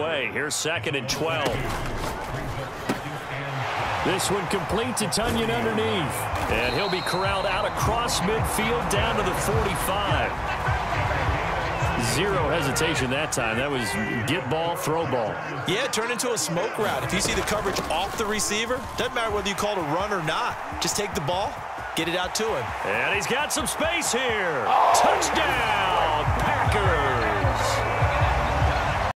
way. Here's second and 12. This one complete to Tunyon underneath. And he'll be corralled out across midfield down to the 45. Zero hesitation that time. That was get ball, throw ball. Yeah, turn into a smoke route. If you see the coverage off the receiver, doesn't matter whether you call it a run or not. Just take the ball, get it out to him. And he's got some space here. Oh! Touchdown,